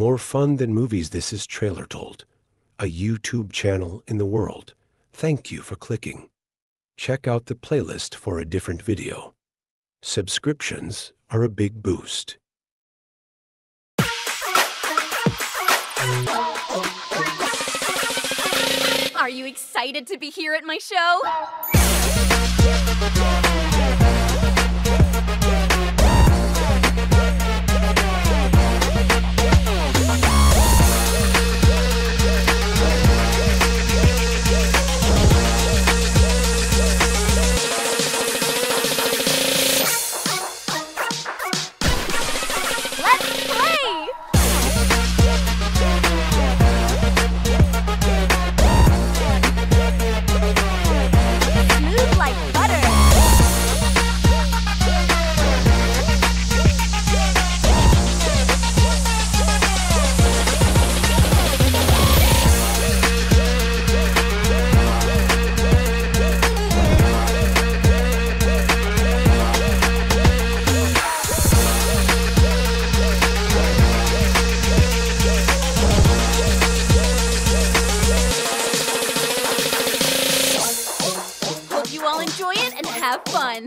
More fun than movies, this is Trailer Told, a YouTube channel in the world. Thank you for clicking. Check out the playlist for a different video. Subscriptions are a big boost. Are you excited to be here at my show? Have fun.